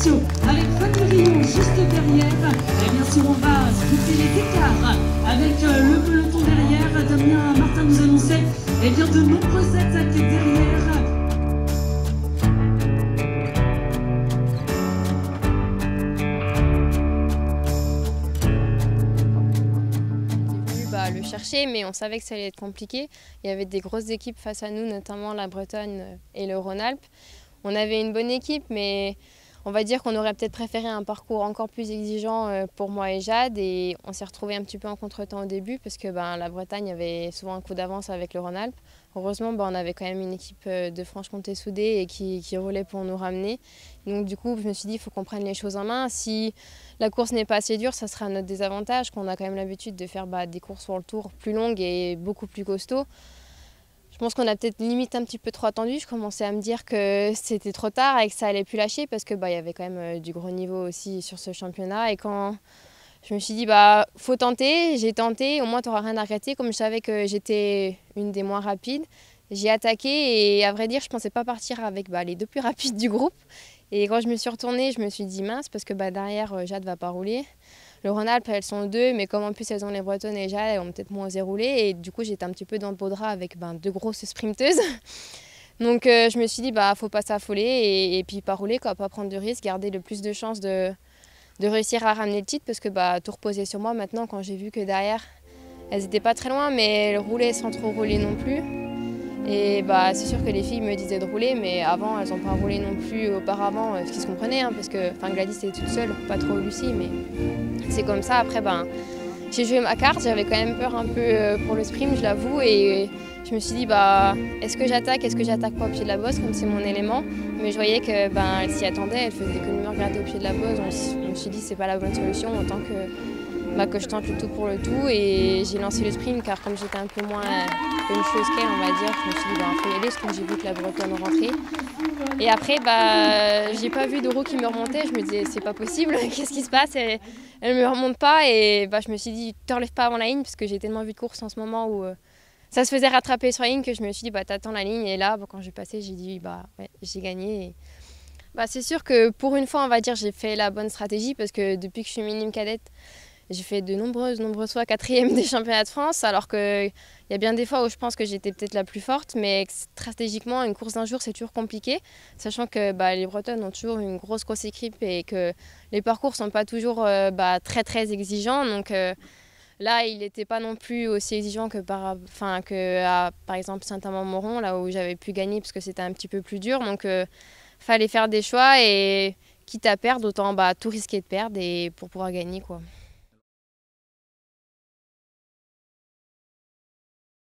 spéciaux avec Fanny Rion juste derrière. Et bien sûr, on va scruter les écarts avec euh, le peloton derrière. Damien Martin nous annonçait et bien de nombreuses attaques derrière. Bah, le chercher, mais on savait que ça allait être compliqué. Il y avait des grosses équipes face à nous, notamment la Bretagne et le Rhône-Alpes. On avait une bonne équipe, mais on va dire qu'on aurait peut-être préféré un parcours encore plus exigeant euh, pour moi et Jade. Et on s'est retrouvé un petit peu en contretemps au début parce que ben, la Bretagne avait souvent un coup d'avance avec le Rhône-Alpes. Heureusement, ben, on avait quand même une équipe euh, de Franche-Comté soudée et qui, qui, roulait pour nous ramener. Donc du coup, je me suis dit, il faut qu'on prenne les choses en main. Si la course n'est pas assez dure, ça sera notre désavantage, qu'on a quand même l'habitude de faire bah, des courses sur le tour plus longues et beaucoup plus costauds. Je pense qu'on a peut-être limite un petit peu trop attendu. Je commençais à me dire que c'était trop tard et que ça allait plus lâcher parce que bah, y avait quand même euh, du gros niveau aussi sur ce championnat. Et quand je me suis dit bah faut tenter, j'ai tenté, au moins tu n'auras rien à regretter. Comme je savais que j'étais une des moins rapides, j'ai attaqué et à vrai dire je pensais pas partir avec bah, les deux plus rapides du groupe. Et quand je me suis retournée, je me suis dit mince parce que bah, derrière euh, Jade va pas rouler. Le Rhône-Alpes, elles sont deux, mais comme en plus elles ont les Bretonnes et Jade, elles ont peut-être moins osé. Et du coup, j'étais un petit peu dans le beau drap avec ben, deux grosses sprinteuses. Donc euh, je me suis dit, bah faut pas s'affoler et, puis pas rouler, quoi, pas prendre de risques, garder le plus de chances de, de réussir à ramener le titre parce que bah, tout reposait sur moi maintenant quand j'ai vu que derrière, elles n'étaient pas très loin, mais elles roulaient sans trop rouler non plus. Et bah, c'est sûr que les filles me disaient de rouler, mais avant, elles n'ont pas roulé non plus auparavant, ce qui se comprenait, hein, parce que Gladys était toute seule, pas trop Lucie, mais c'est comme ça. Après, ben, j'ai joué ma carte, j'avais quand même peur un peu euh, pour le sprint, je l'avoue, et je me suis dit, bah, est-ce que j'attaque, est-ce que j'attaque pas au pied de la bosse, comme c'est mon élément? Mais je voyais que ben, s'y attendait, elle faisait que me regarder au pied de la bosse, je me suis dit, c'est pas la bonne solution, autant que bah, que je tente le tout pour le tout et j'ai lancé le sprint car comme j'étais un peu moins une chose qu'elle on va dire, je me suis dit bah faut y aller parce que j'ai vu que la Bretonne rentrait. Et après bah j'ai pas vu de roue qui me remontait, je me disais c'est pas possible, qu'est-ce qui se passe? Elle, elle me remonte pas et bah je me suis dit te relève pas avant la ligne parce que j'ai tellement vu de courses en ce moment où euh, ça se faisait rattraper sur la ligne que je me suis dit bah t'attends la ligne et là bah, quand j'ai passé j'ai dit bah j'ai gagné. Et... Bah, c'est sûr que pour une fois on va dire j'ai fait la bonne stratégie parce que depuis que je suis minime cadette j'ai fait de nombreuses, nombreuses fois quatrième des championnats de France, alors qu'il y a bien des fois où je pense que j'étais peut-être la plus forte, mais stratégiquement, une course d'un jour, c'est toujours compliqué, sachant que bah, les Bretonnes ont toujours une grosse, grosse équipe et que les parcours ne sont pas toujours euh, bah, très, très exigeants. Donc euh, là, il n'était pas non plus aussi exigeant que par, que par exemple, Saint-Amand-Moron, là où j'avais pu gagner parce que c'était un petit peu plus dur. Donc, euh, fallait faire des choix et quitte à perdre, autant bah, tout risquer de perdre et pour pouvoir gagner. quoi.